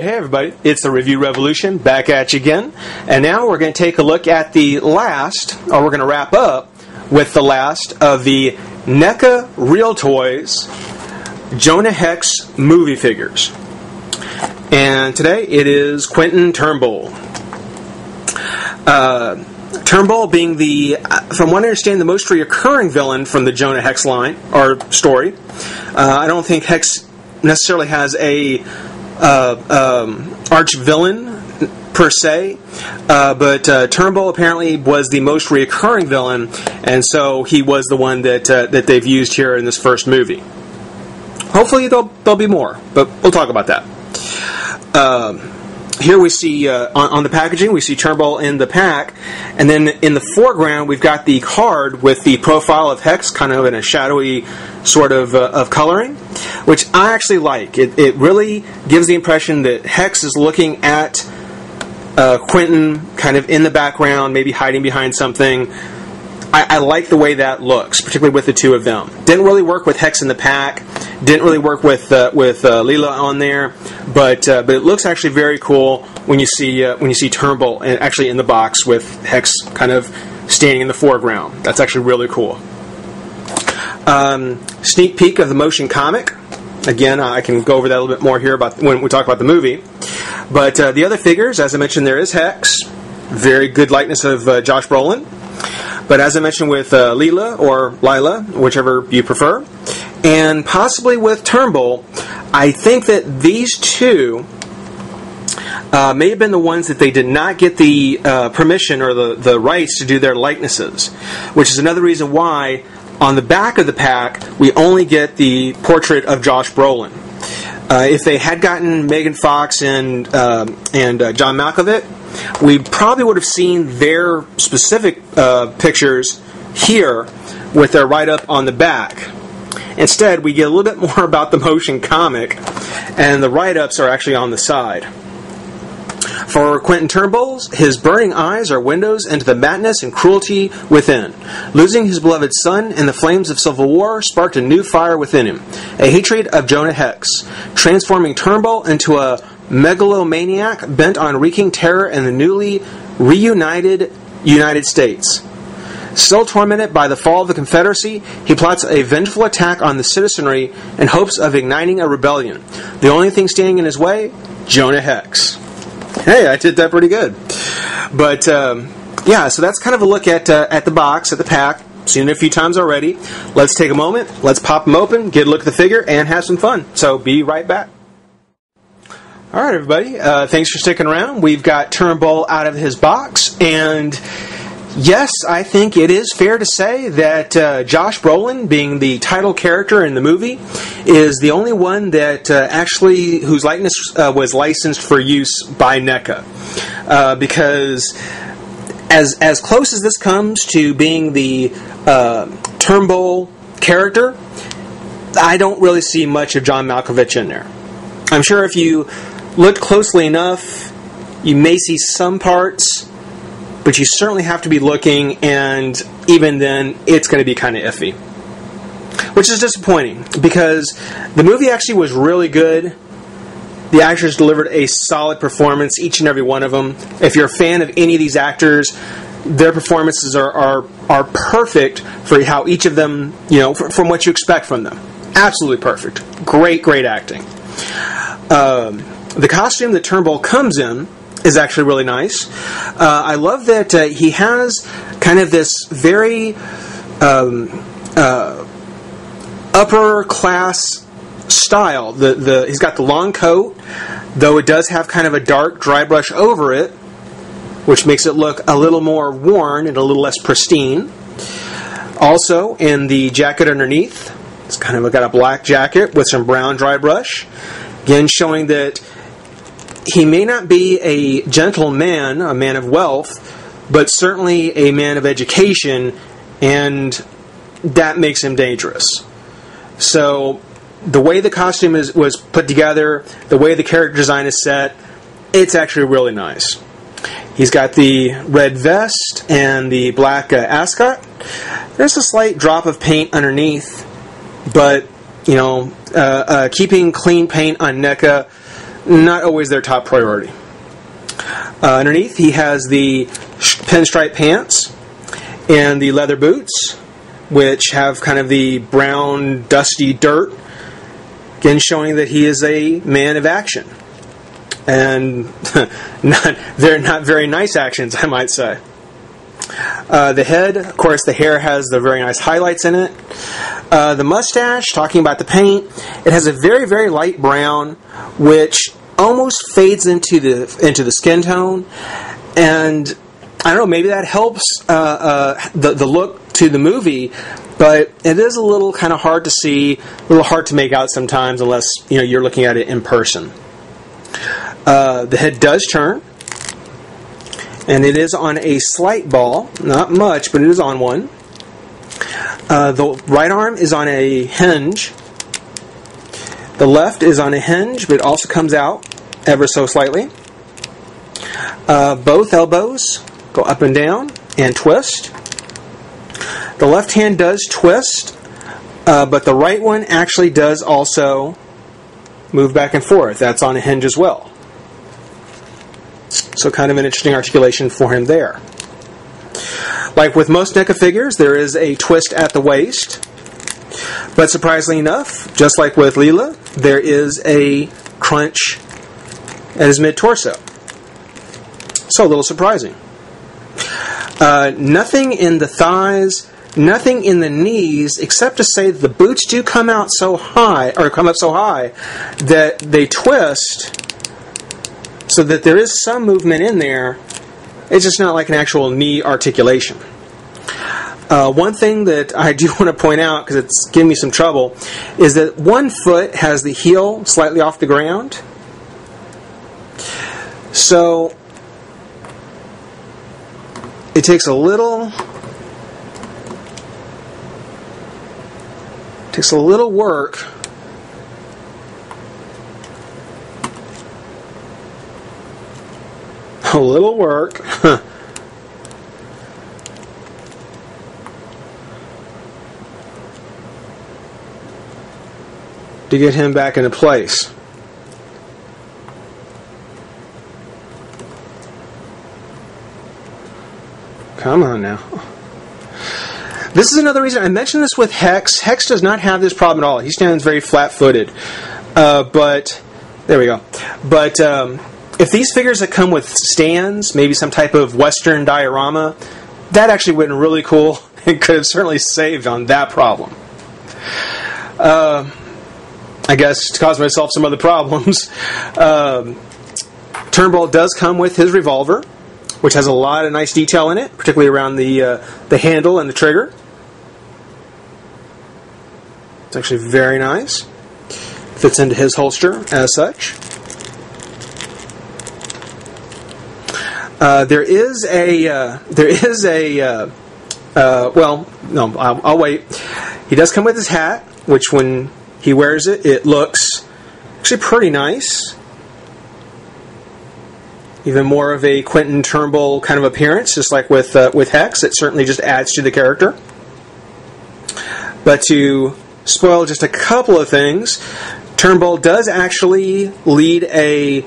Hey, everybody. It's the Review Revolution back at you again. And now we're going to take a look at the last, or we're going to wrap up with the last of the NECA Reel Toys Jonah Hex movie figures. And today it is Quentin Turnbull. Uh, Turnbull being the, uh, from what I understand, the most reoccurring villain from the Jonah Hex line or story. Uh, I don't think Hex necessarily has a uh, um, arch villain per se, uh, but uh, Turnbull apparently was the most reoccurring villain, and so he was the one that uh, that they've used here in this first movie. Hopefully, there'll, there'll be more, but we'll talk about that. Um, here we see uh, on, on, the packaging we see Turnbull in the pack, and then in the foreground we've got the card with the profile of Hex, kind of in a shadowy sort of uh, of coloring, which I actually like. It, it really gives the impression that Hex is looking at uh, Quentin, kind of in the background, maybe hiding behind something. I, I, like the way that looks, particularly with the two of them. Didn't really work with Hex in the pack. Didn't really work with uh, with uh, Leela on there, but uh, but it looks actually very cool when you see uh, when you see Turnbull and actually in the box with Hex kind of standing in the foreground. That's actually really cool. Um, sneak peek of the motion comic. Again, I can go over that a little bit more here about when we talk about the movie. But uh, the other figures, as I mentioned, there is Hex. Very good likeness of uh, Josh Brolin. But as I mentioned with uh, Leela or Lila, whichever you prefer, and possibly with Turnbull, I think that these two uh, may have been the ones that they did not get the uh, permission or the, the rights to do their likenesses, which is another reason why on the back of the pack we only get the portrait of Josh Brolin. Uh, if they had gotten Megan Fox and um, and uh, John Malkovich, we probably would have seen their specific uh, pictures here with their write up on the back. Instead, we get a little bit more about the motion comic, and the write ups are actually on the side. For Quentin Turnbull, his burning eyes are windows into the madness and cruelty within. Losing his beloved son in the flames of civil war sparked a new fire within him, a hatred of Jonah Hex, transforming Turnbull into a megalomaniac bent on wreaking terror in the newly reunited United States. Still tormented by the fall of the Confederacy, he plots a vengeful attack on the citizenry in hopes of igniting a rebellion. The only thing standing in his way? Jonah Hex. Hey, I did that pretty good. But um, yeah, so that's kind of a look at uh, at the box, at the pack. Seen it a few times already. Let's take a moment. Let's pop them open, get a look at the figure, and have some fun. So be right back. All right, everybody. Uh, thanks for sticking around. We've got Turnbull out of his box, and yes, I think it is fair to say that uh, Josh Brolin, being the title character in the movie, is the only one that uh, actually whose likeness uh, was licensed for use by NECA, uh, because as as close as this comes to being the uh, Turnbull character, I don't really see much of John Malkovich in there. I'm sure if you look closely enough, you may see some parts, but you certainly have to be looking, and even then, it's going to be kind of iffy. Which is disappointing because the movie actually was really good. The actors delivered a solid performance, each and every one of them. If you're a fan of any of these actors, their performances are, are, are perfect for how each of them, you know, from what you expect from them. Absolutely perfect. Great, great acting. Um, the costume that Turnbull comes in is actually really nice. Uh, I love that uh, he has kind of this very um, uh, upper class style. The the he's got the long coat, though it does have kind of a dark dry brush over it, which makes it look a little more worn and a little less pristine. Also, in the jacket underneath, it's kind of got a black jacket with some brown dry brush. Again, showing that he may not be a gentleman, a man of wealth, but certainly a man of education, and that makes him dangerous. So, the way the costume is, was put together, the way the character design is set, it's actually really nice. He's got the red vest and the black uh, ascot. There's a slight drop of paint underneath, but you know, uh, uh, keeping clean paint on NECA not always their top priority. Uh, underneath, he has the pinstripe pants and the leather boots, which have kind of the brown, dusty dirt, again showing that he is a man of action. And not, they're not very nice actions, I might say. Uh, the head, of course, the hair has the very nice highlights in it. Uh, the mustache, talking about the paint, it has a very, very light brown, which almost fades into the into the skin tone, and I don't know, maybe that helps uh, uh, the the look to the movie, but it is a little kind of hard to see, a little hard to make out sometimes unless you know you're looking at it in person. Uh, the head does turn, and it is on a slight ball, not much, but it is on one. Uh, the right arm is on a hinge. The left is on a hinge, but it also comes out ever so slightly. Uh, both elbows go up and down and twist. The left hand does twist, uh, but the right one actually does also move back and forth. That's on a hinge as well. So, kind of an interesting articulation for him there. Like with most NECA figures, there is a twist at the waist. But surprisingly enough, just like with Leela, there is a crunch at his mid torso. So a little surprising. Uh, nothing in the thighs, nothing in the knees, except to say the boots do come out so high, or come up so high, that they twist so that there is some movement in there. It's just not like an actual knee articulation. Uh, one thing that I do want to point out, because it's giving me some trouble, is that one foot has the heel slightly off the ground. So it takes a little takes a little work a little work to get him back into place. Come on now. This is another reason I mentioned this with Hex. Hex does not have this problem at all. He stands very flat-footed. Uh, but there we go. But um, if these figures had come with stands, maybe some type of Western diorama, that actually would have been really cool and could have certainly saved on that problem. Uh, I guess to cause myself some other problems. Um, Turnbull does come with his revolver which has a lot of nice detail in it, particularly around the uh, the handle and the trigger. It's actually very nice. Fits into his holster as such. Uh, there is a uh, there is a uh, uh, well no I'll, I'll wait. He does come with his hat, which when he wears it, it looks actually pretty nice even more of a Quentin Turnbull kind of appearance, just like with uh, with Hex. It certainly just adds to the character. But to spoil just a couple of things, Turnbull does actually lead a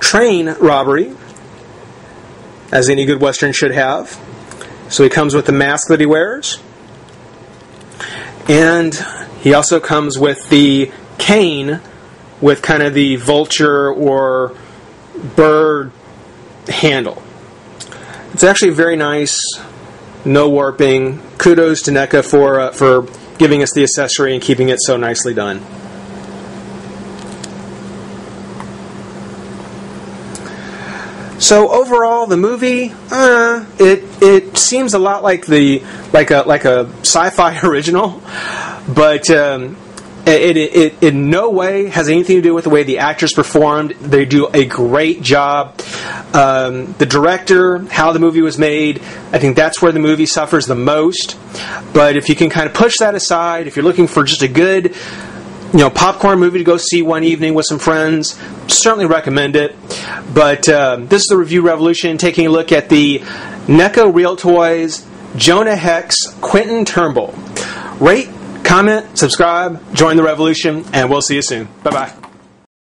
train robbery, as any good Western should have. So he comes with the mask that he wears, and he also comes with the cane with kind of the vulture or bird handle. It's actually very nice, no warping. Kudos to NECA for uh, for giving us the accessory and keeping it so nicely done. So overall, the movie, uh, it it seems a lot like the like a like a sci-fi original, but um, it, it, it, in no way has anything to do with the way the actors performed. They do a great job. Um, the director, how the movie was made, I think that's where the movie suffers the most. But if you can kind of push that aside, if you're looking for just a good, you know, popcorn movie to go see one evening with some friends, certainly recommend it. But uh, this is the Review Revolution, taking a look at the NECA Reel Toys Jonah Hex Quentin Turnbull. Rate comment, subscribe, join the revolution, and we'll see you soon. Bye bye.